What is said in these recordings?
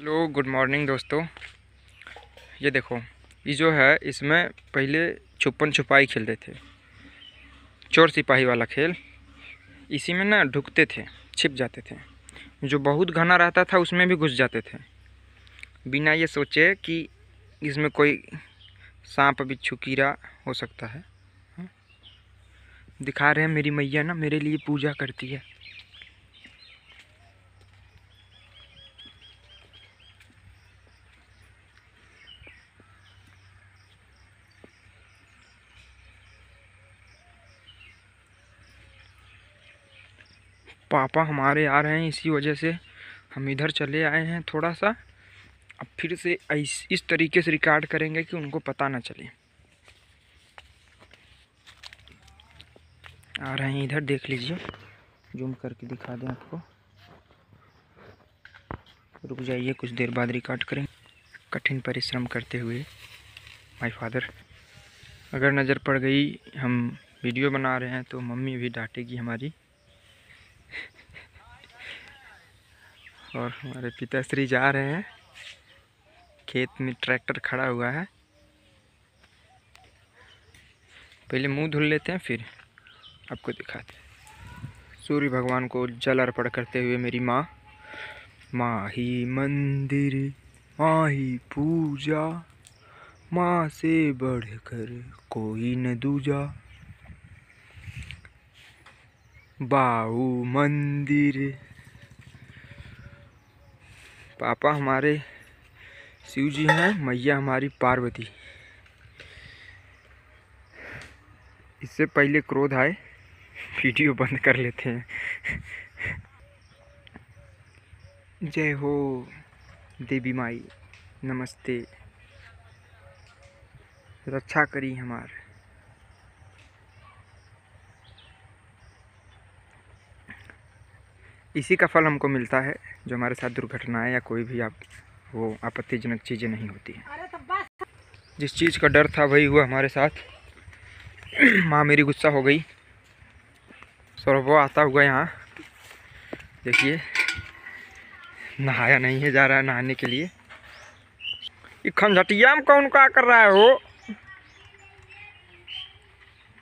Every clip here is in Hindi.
हेलो, गुड मॉर्निंग दोस्तों। ये देखो, ये जो है, इसमें पहले छुपन छुपाई खेलते थे। चोर सिपाही वाला खेल। इसी में ना ढुकते थे, छिप जाते थे। जो बहुत घना रहता था, उसमें भी घुस जाते थे। बिना ये सोचे कि इसमें कोई सांप, बिच्छू, कीड़ा हो सकता है। हाँ? दिखा रहे हैं मेरी मैया ना, मेरे लिए पूजा करती है। पापा हमारे आ रहे हैं, इसी वजह से हम इधर चले आए हैं थोड़ा सा अब फिर से इस इस तरीके से रिकॉर्ड करेंगे कि उनको पता ना चले। आ रहे हैं इधर, देख लीजिए। जूम करके दिखा दें आपको। रुक जाइए, कुछ देर बाद रिकॉर्ड करें कठिन परिश्रम करते हुए माय फादर अगर नज़र पड़ गई, हम वीडियो बना रहे हैं तो मम्मी भी डांटेगी हमारी। और हमारे पिताश्री जा रहे हैं। खेत में ट्रैक्टर खड़ा हुआ है। पहले मुँह धुल लेते हैं, फिर आपको दिखाते हैं। सूर्य भगवान को जल अर्पण करते हुए मेरी माँ माँ ही मंदिर माँ ही पूजा, माँ से बढ़कर कोई न दूजा। बाऊ मंदिर पापा हमारे शिव जी हैं, मैया हमारी, पार्वती। इससे पहले क्रोध आए, वीडियो बंद कर लेते हैं। जय हो, देवी माई, नमस्ते। रक्षा करी हमार। इसी का फल हमको मिलता है जो हमारे साथ दुर्घटनाएँ या कोई भी आप वो आपत्तिजनक चीज़ें नहीं होती हैं। जिस चीज़ का डर था वही हुआ हमारे साथ। माँ मेरी गुस्सा हो गई। सौरभ आता हुआ यहाँ। देखिए नहाया नहीं है जा रहा है नहाने के लिए। ये में कौन का कर रहा है हो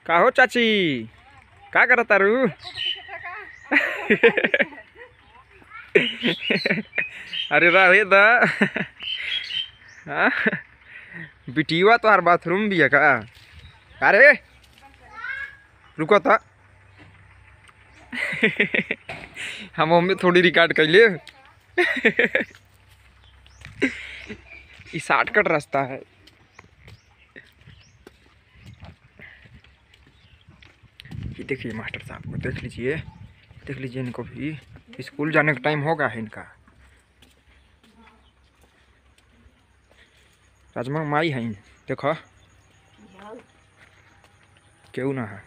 का हो चाची? का कर तारू? अरे रहे दा। हाँ। बिटिया तो हर बाथरूम भी है का? अरे, रुको था हम हमें थोड़ी रिकॉर्ड कर लिए शॉर्टकट रास्ता है। देखिए मास्टर साहब को देख लीजिए। देख लीजिए इनको भी। स्कूल जाने का टाइम होगा है इनका। राजमा माई है देखो। क्यों ना है?